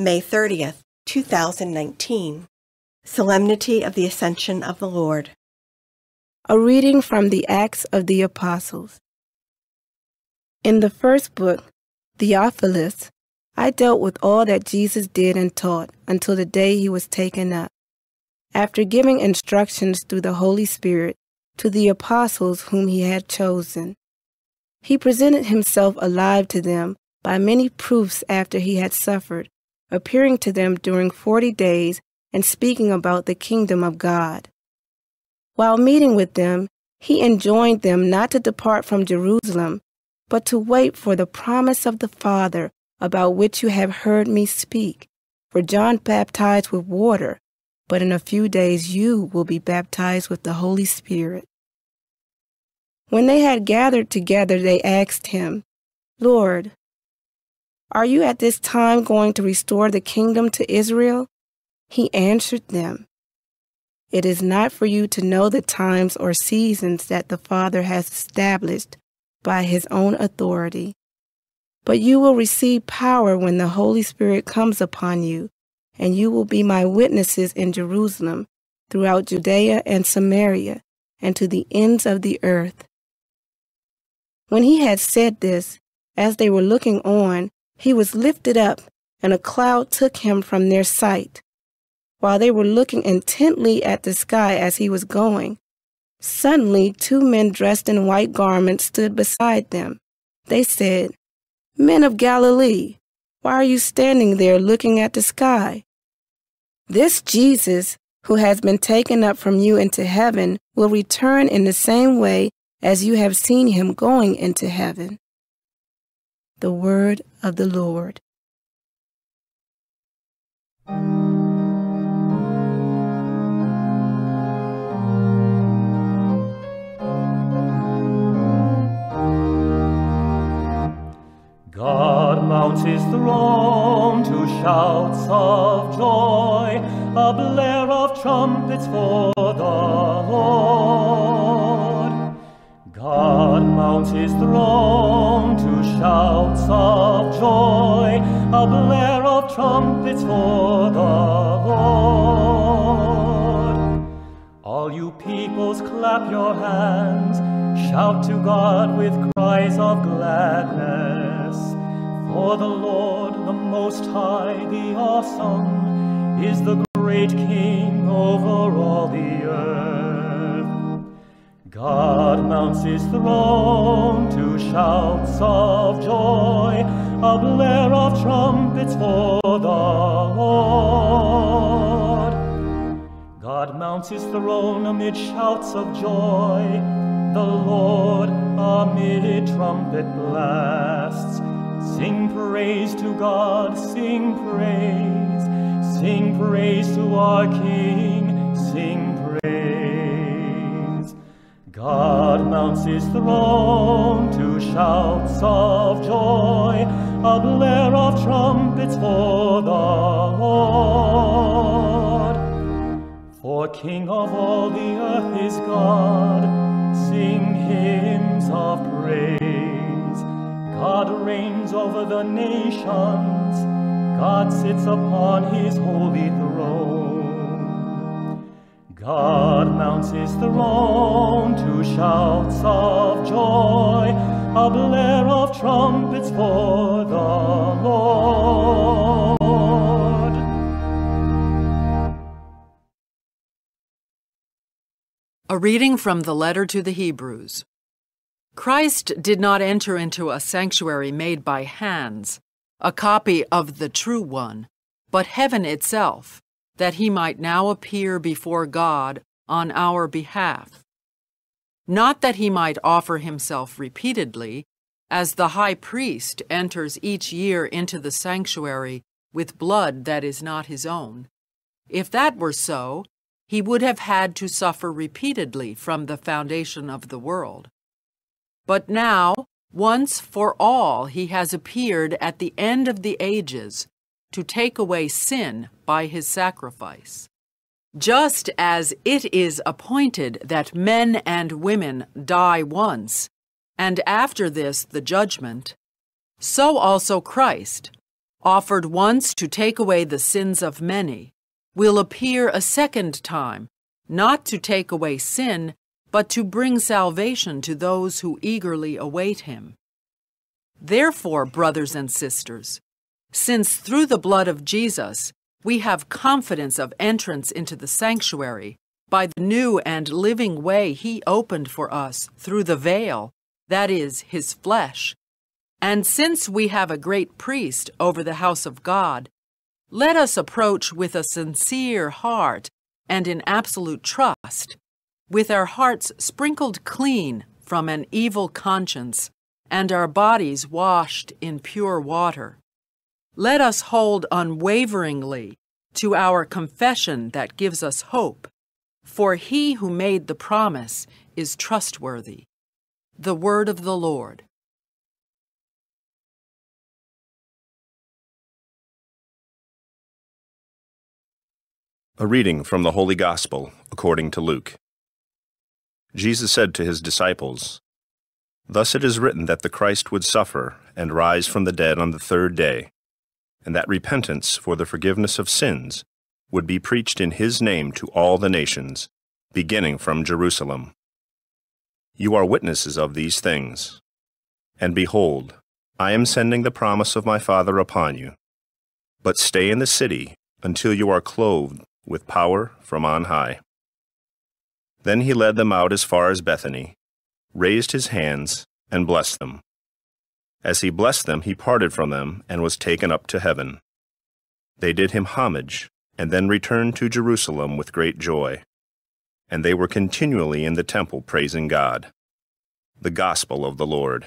May 30th, 2019. Solemnity of the Ascension of the Lord. A reading from the Acts of the Apostles. In the first book, Theophilus, I dealt with all that Jesus did and taught until the day he was taken up. After giving instructions through the Holy Spirit to the apostles whom he had chosen, he presented himself alive to them by many proofs after he had suffered, appearing to them during forty days and speaking about the kingdom of God. While meeting with them, he enjoined them not to depart from Jerusalem, but to wait for the promise of the Father about which you have heard me speak. For John baptized with water, but in a few days you will be baptized with the Holy Spirit. When they had gathered together, they asked him, Lord, are you at this time going to restore the kingdom to Israel? He answered them, It is not for you to know the times or seasons that the Father has established by his own authority. But you will receive power when the Holy Spirit comes upon you, and you will be my witnesses in Jerusalem, throughout Judea and Samaria, and to the ends of the earth. When he had said this, as they were looking on, he was lifted up, and a cloud took him from their sight. While they were looking intently at the sky as he was going, suddenly two men dressed in white garments stood beside them. They said, Men of Galilee, why are you standing there looking at the sky? This Jesus, who has been taken up from you into heaven, will return in the same way as you have seen him going into heaven. The word of the Lord. God mounts his throne to shouts of joy, a blare of trumpets for the Lord. God mounts his throne trumpets for the Lord. All you peoples clap your hands, shout to God with cries of gladness. For the Lord, the Most High, the Awesome, is the great King over all the earth. God mounts his throne to shouts of joy, a blare of trumpets for the Lord. God mounts his throne amid shouts of joy, the Lord amid trumpet blasts. Sing praise to God, sing praise, sing praise to our King, sing praise. God mounts his throne to shouts of joy, a blare of trumpets for the Lord. For King of all the earth is God, sing hymns of praise. God reigns over the nations. God sits upon his holy throne. God mounts his throne to shouts of joy, a blare of trumpets for the Lord. A reading from the letter to the Hebrews. Christ did not enter into a sanctuary made by hands, a copy of the true one, but heaven itself, that he might now appear before God on our behalf. Not that he might offer himself repeatedly, as the high priest enters each year into the sanctuary with blood that is not his own. If that were so, he would have had to suffer repeatedly from the foundation of the world. But now, once for all, he has appeared at the end of the ages to take away sin by his sacrifice. Just as it is appointed that men and women die once, and after this the judgment, so also Christ, offered once to take away the sins of many, will appear a second time, not to take away sin, but to bring salvation to those who eagerly await him. Therefore, brothers and sisters, since through the blood of Jesus we have confidence of entrance into the sanctuary by the new and living way he opened for us through the veil, that is, his flesh, and since we have a great priest over the house of God, let us approach with a sincere heart and in absolute trust, with our hearts sprinkled clean from an evil conscience and our bodies washed in pure water. Let us hold unwaveringly to our confession that gives us hope, for he who made the promise is trustworthy. The word of the Lord. A reading from the Holy Gospel according to Luke. Jesus said to his disciples, Thus it is written that the Christ would suffer and rise from the dead on the third day, and that repentance for the forgiveness of sins would be preached in his name to all the nations, beginning from Jerusalem. You are witnesses of these things. And behold, I am sending the promise of my Father upon you. But stay in the city until you are clothed with power from on high. Then he led them out as far as Bethany, raised his hands, and blessed them. As he blessed them, he parted from them and was taken up to heaven. They did him homage, and then returned to Jerusalem with great joy. And they were continually in the temple praising God. The Gospel of the Lord.